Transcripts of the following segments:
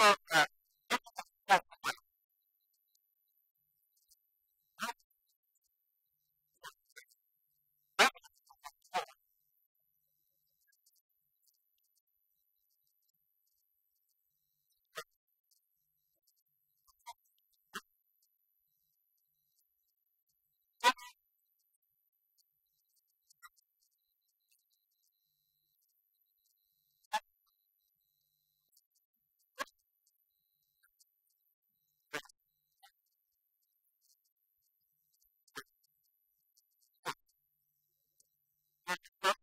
perfect. but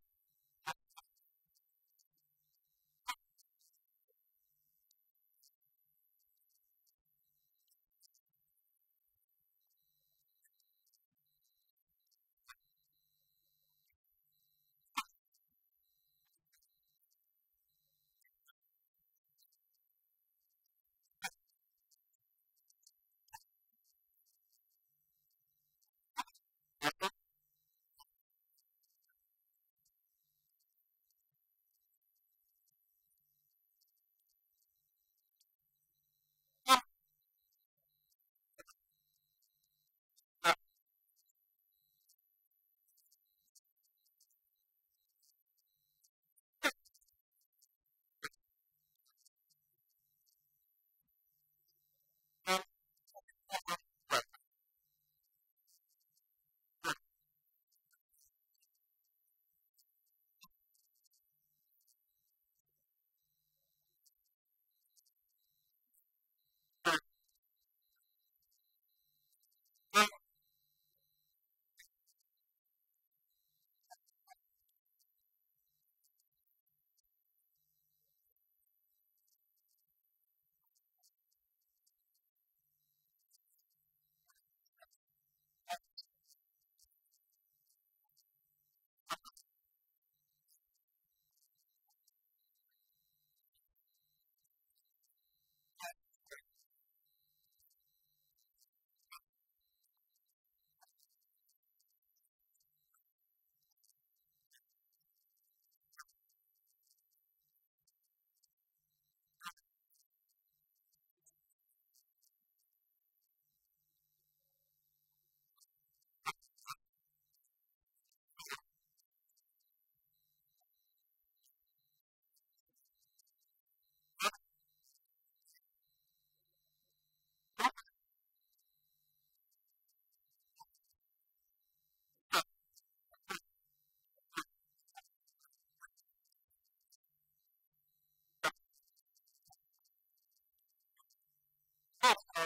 Oh,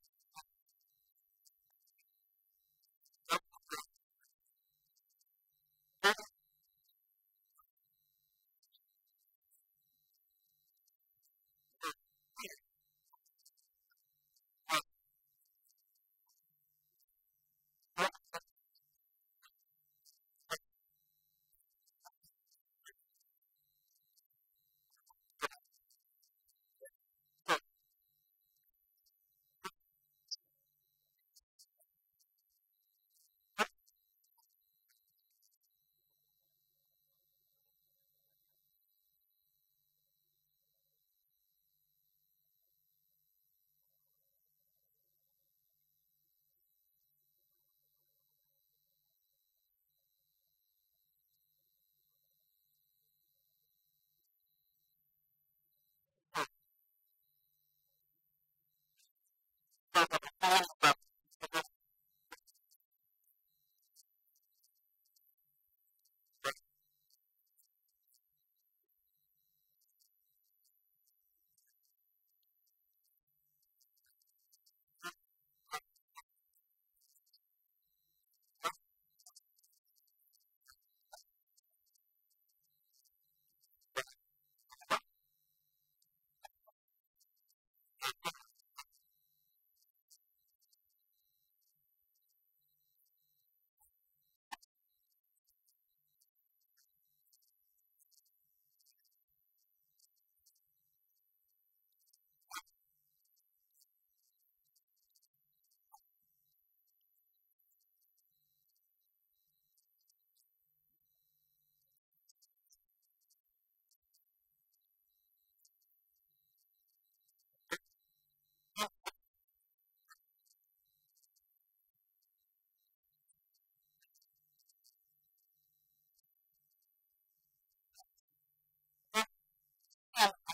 the proposed well, I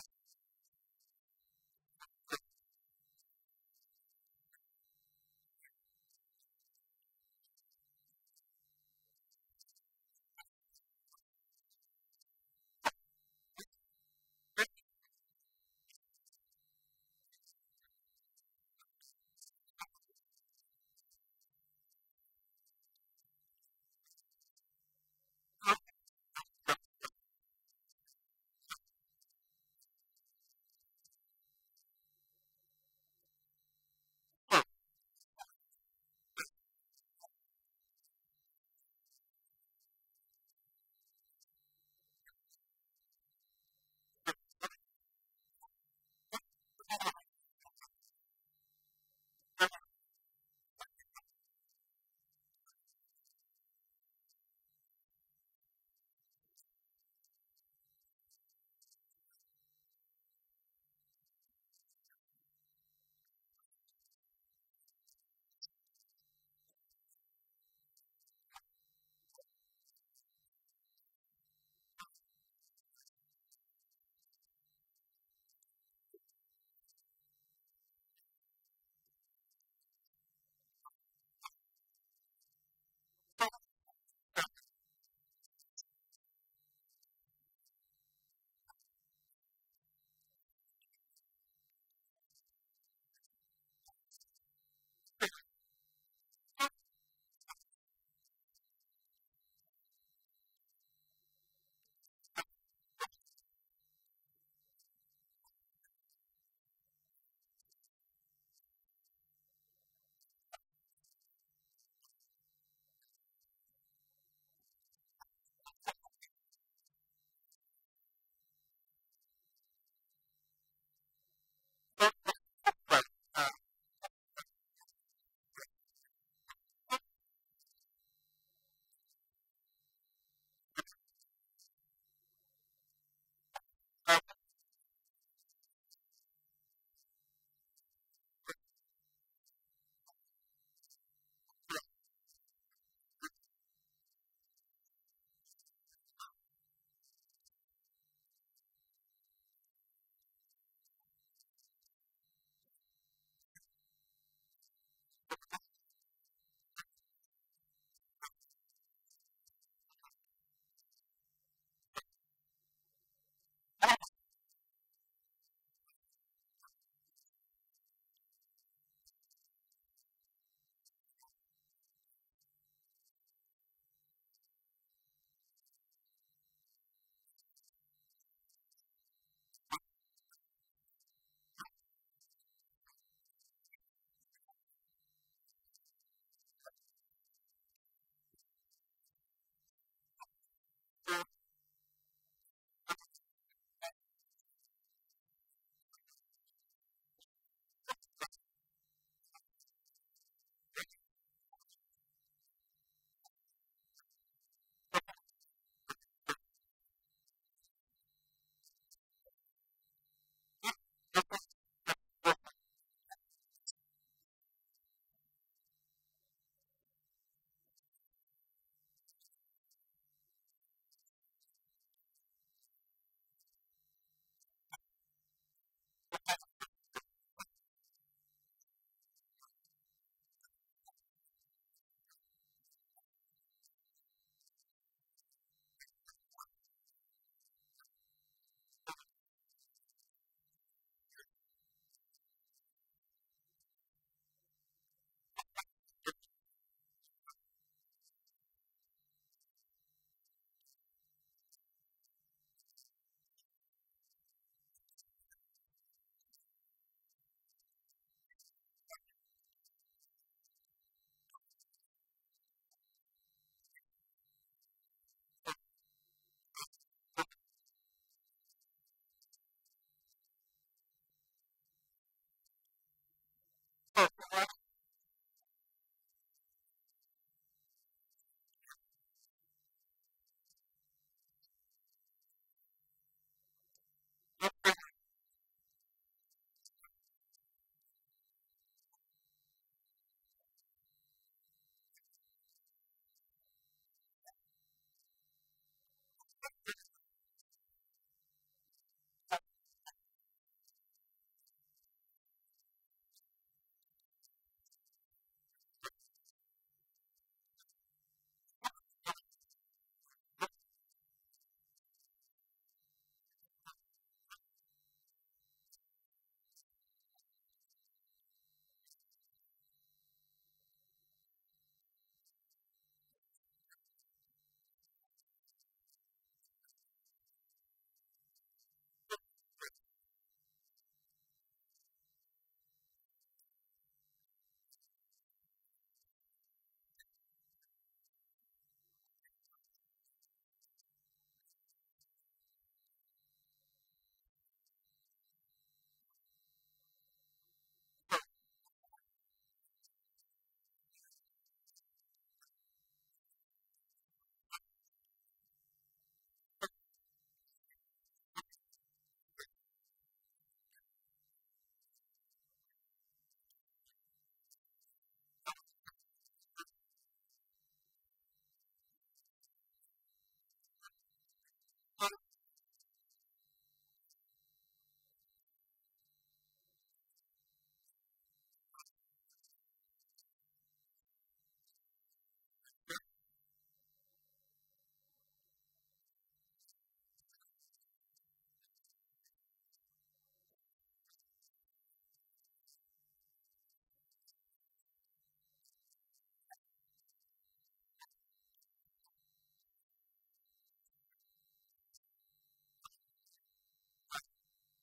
Thank you.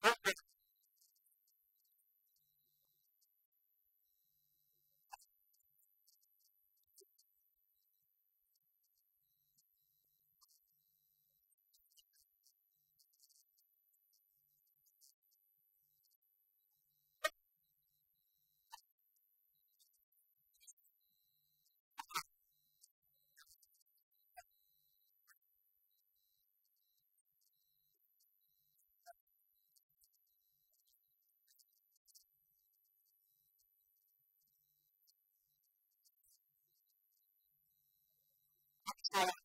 purpose Right.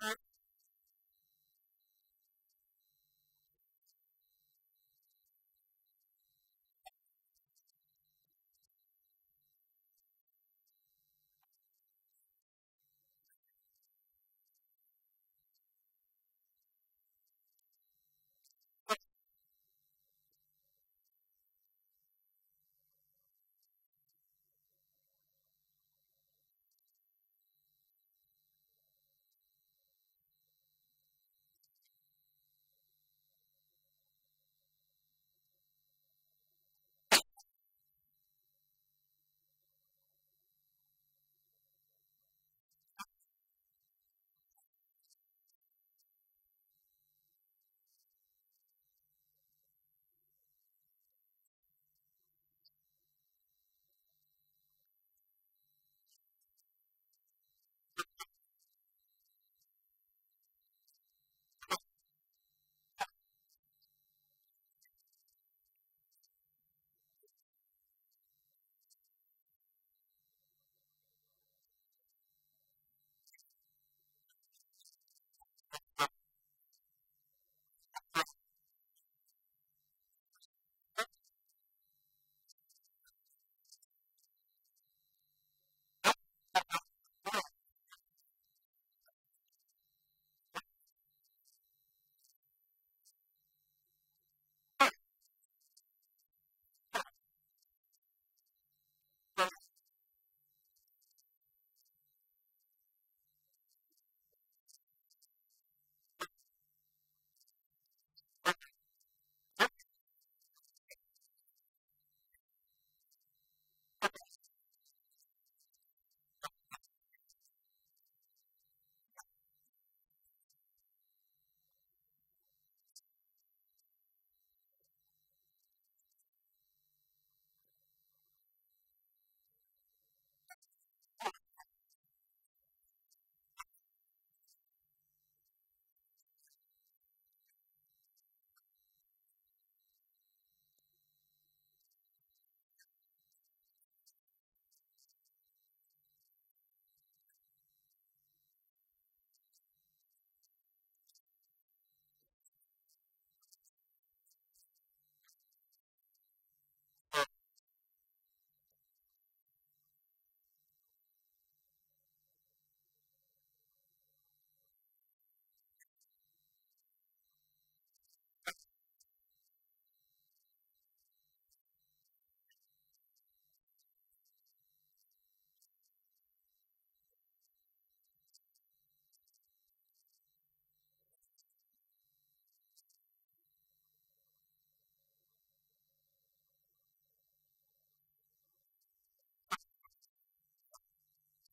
hurt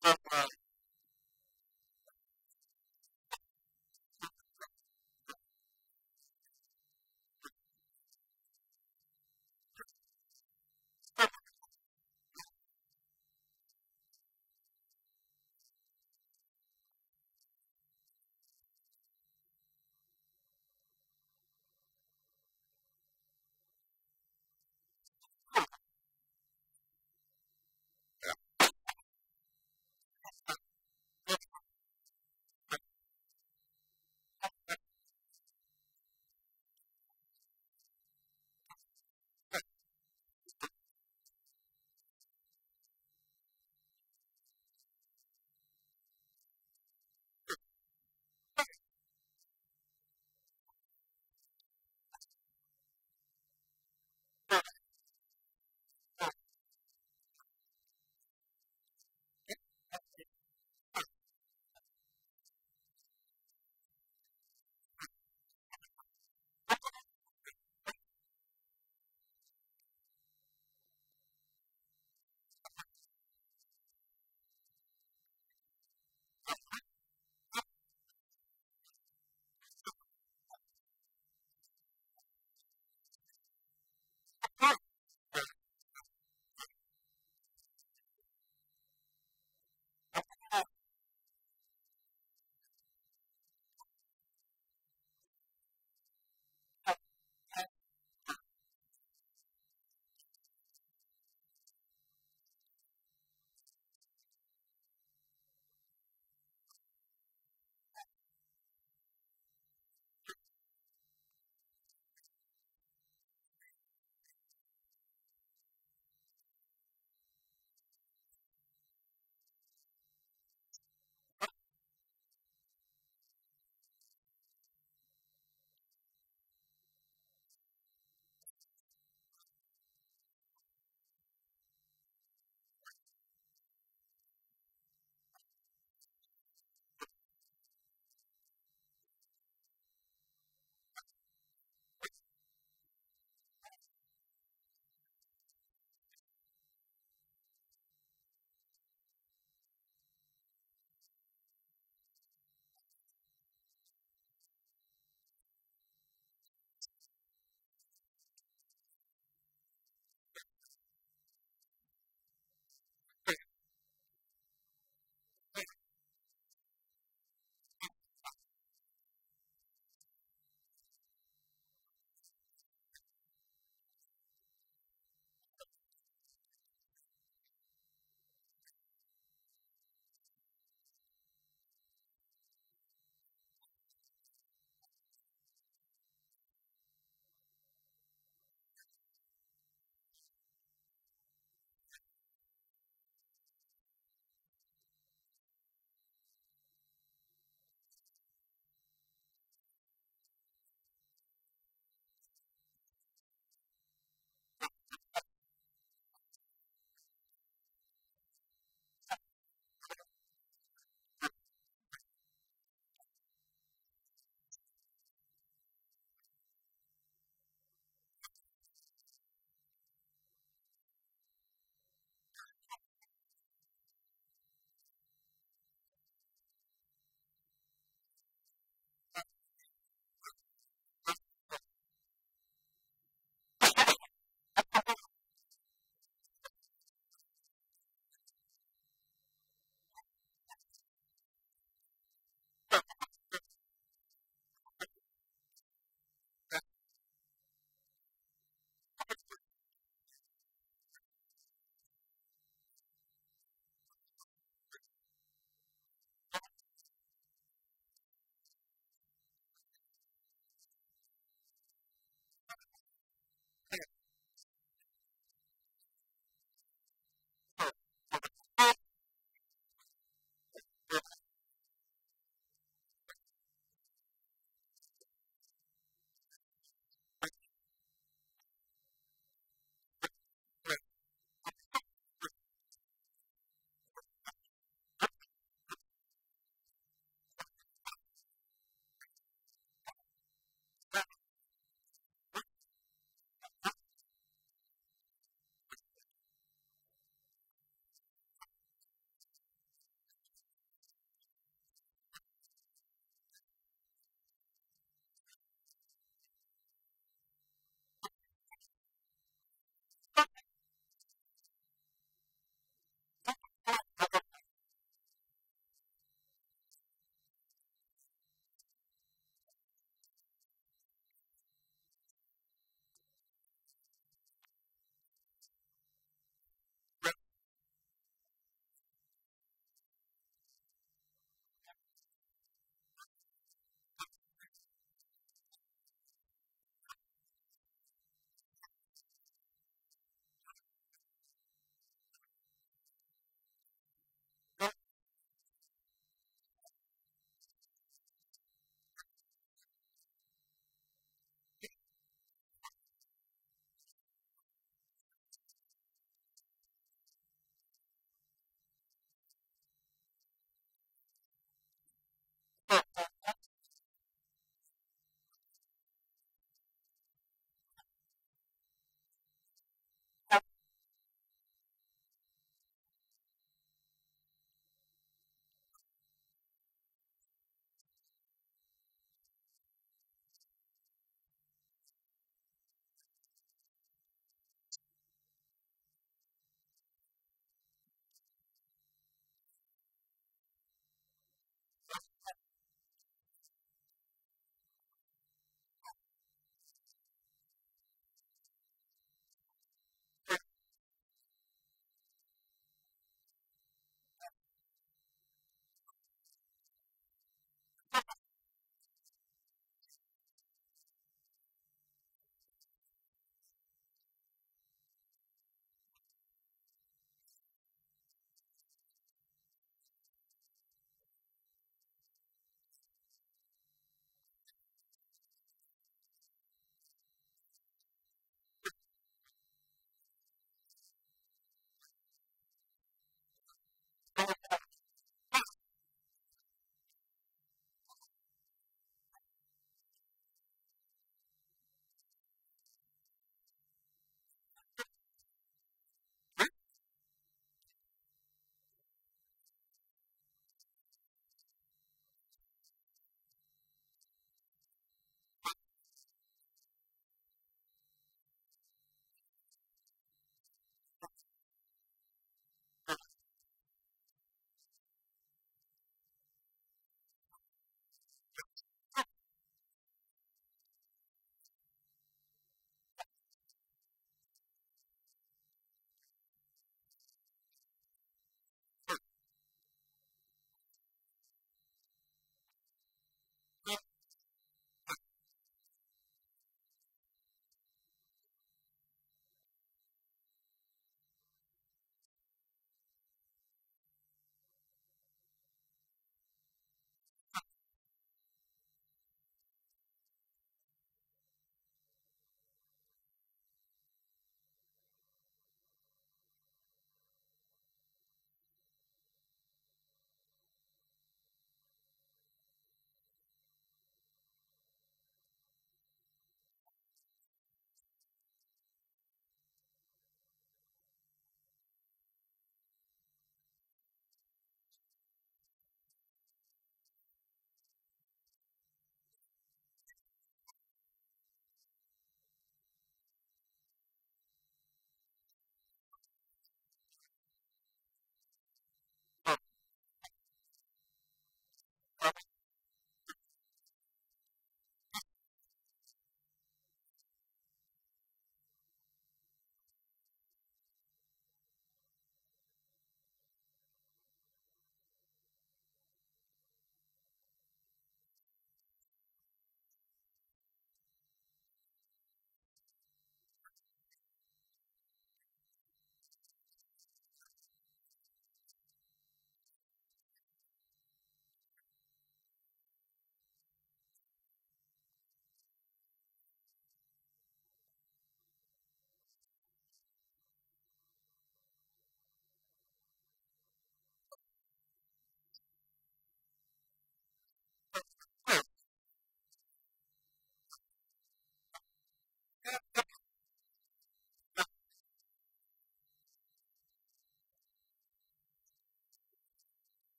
temporário. Tá. Thank you.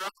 Right.